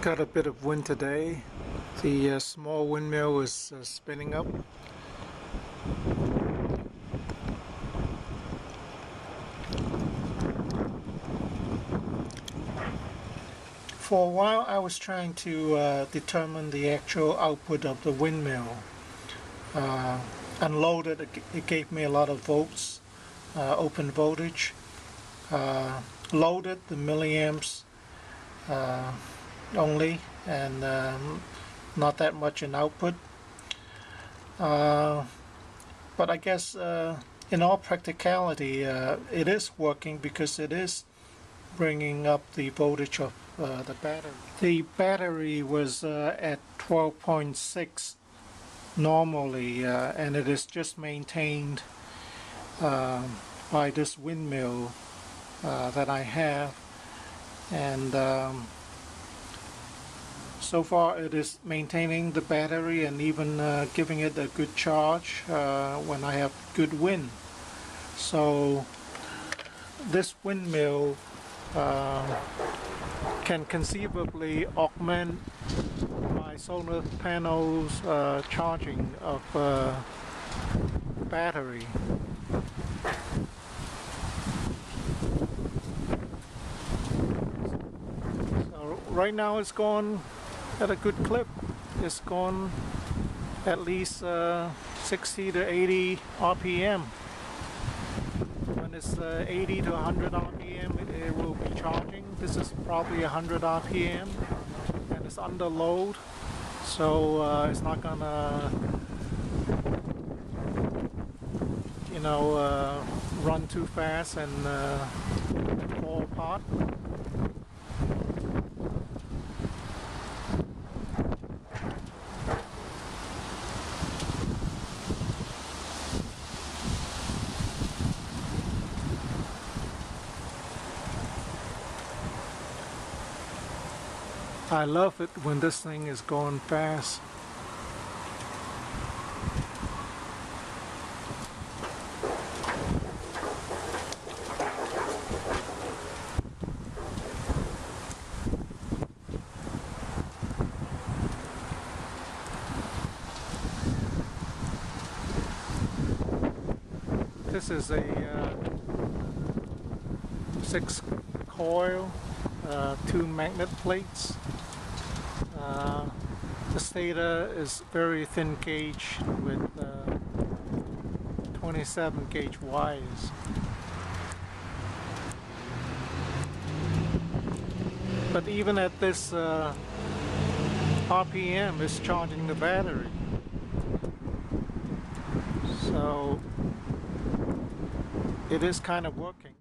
Got a bit of wind today. The uh, small windmill is uh, spinning up. For a while I was trying to uh, determine the actual output of the windmill. Uh, unloaded it gave me a lot of volts, uh, open voltage. Uh, loaded the milliamps only and um, not that much in output. Uh, but I guess uh, in all practicality uh, it is working because it is bringing up the voltage of uh, the battery. The battery was uh, at 12.6 normally and it is just maintained by this windmill that I have and um, so far it is maintaining the battery and even uh, giving it a good charge uh, when I have good wind. So this windmill uh, can conceivably augment my solar panels uh, charging of uh, battery. Right now it's going at a good clip. It's gone at least uh, 60 to 80 RPM. When it's uh, 80 to 100 RPM, it, it, will be charging. This is probably 100 RPM, and it's under load, so uh, it's not gonna, you know, uh, run too fast and uh, fall apart. I love it when this thing is going fast. This is a uh, six coil, uh, two magnet plates. Uh, the stator is very thin gauge with uh, 27 gauge wires. But even at this uh, RPM it's charging the battery. So it is kind of working.